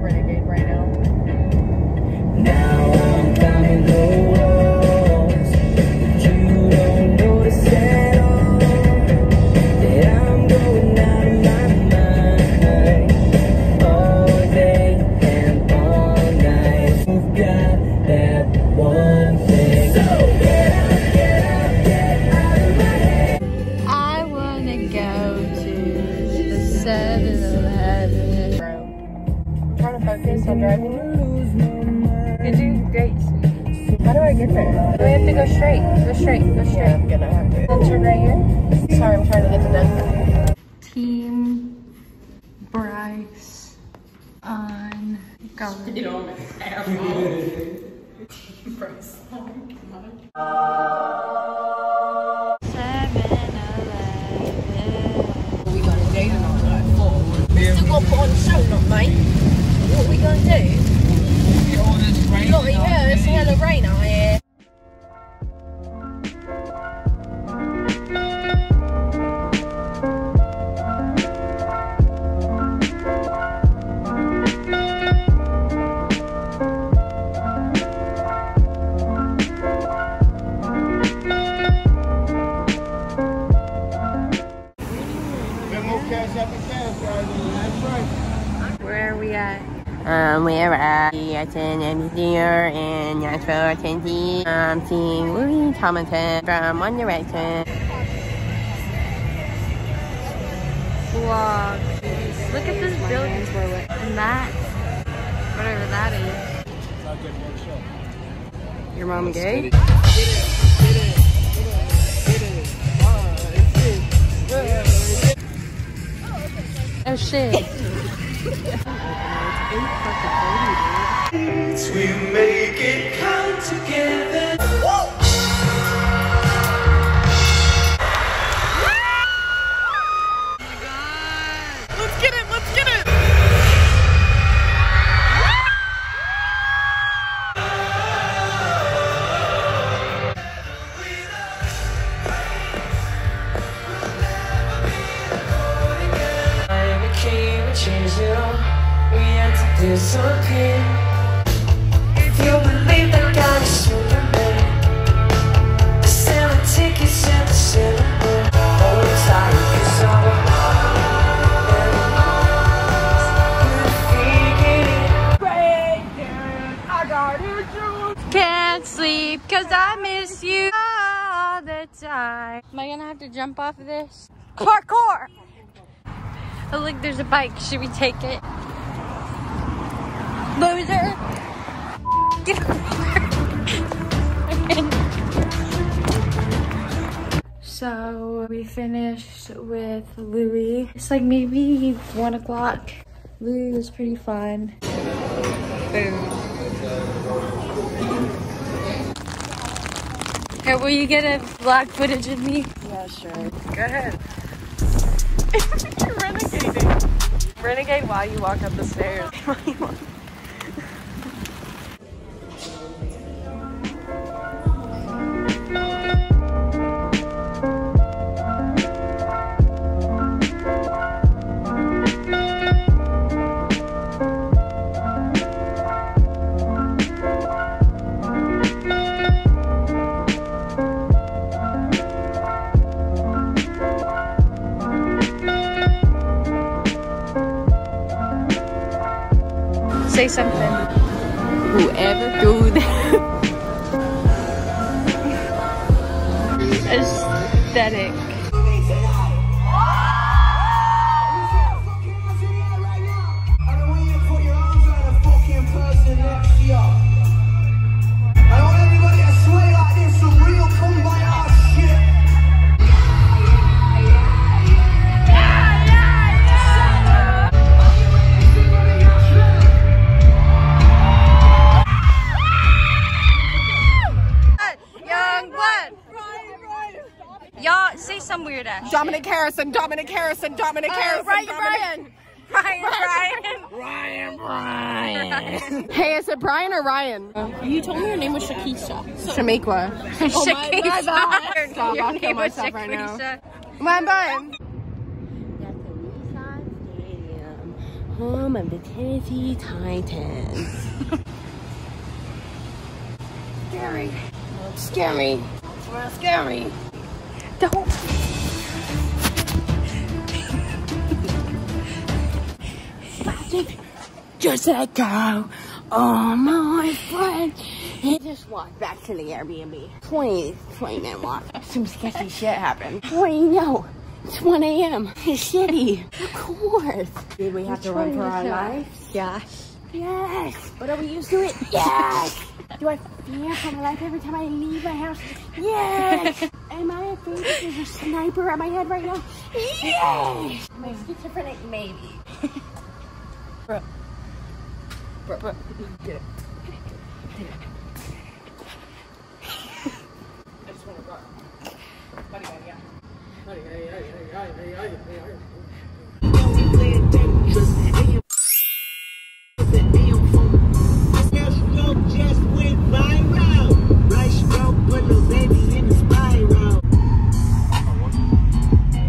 Renegade right. Now sweetie. How do I get there? We have to go straight. Go straight. Go Yeah. I'm gonna have to. Then turn right here. Sorry, I'm trying to get to Denver. Team Bryce on Garden. You know, we gonna do tonight, like four? Still gotta put on show, not mate. What we gonna do? Not even, it's hella rain out here. Where are at? Um, we're at the Ascend Amphitheater in Nashville, Tennessee. Um, seeing Louis Tomlinson from One Direction. Vlog. Look at this building. And that, whatever that is. Your mom gay? Oh shit. We make it count together. Let's change it all. We had to disappear. If you believe that God is Superman, the tickets the Can't sleep cause I miss you all the time. Am I gonna have to jump off of this? Parkour! Oh look, there's a bike. Should we take it? Loser! Get over. So we finished with Louis. It's like maybe one o'clock. Louis was pretty fun. Boom. Here, will you get a vlog footage of me? Yeah, sure. Go ahead. Renegade while you walk up the stairs. Say something. Whoever threw that. Aesthetic. Say some weird ass. shit. Dominic Harrison, Dominic Harrison, Dominic Uh, Harrison. Ryan Dominic- Brian. Ryan Brian. Brian. Hey, is it Brian or Ryan? You told me your name was Shakisha. Shamikwa. Shakisha. my bad. Your Stop, I'll name kill was myself right now. Shakisha. Bye bye. home of the Tennessee Titans. scary. Scary. Well, scary. Don't. Just let go. Oh, my friend. He just walked back to the Airbnb. 20, 20 minute walk. Some sketchy shit happened. What do you know? It's 1 a.m. It's city. Of course. Did we have to run for our lives? Yes. Yes. But are we used to it? Yes. Do I fear for my life every time I leave my house? Yes. Am I afraid that there's a sniper at my head right now? Yes. Am I schizophrenic? Maybe. Bro. Bro, bro. Get it. I just want to go.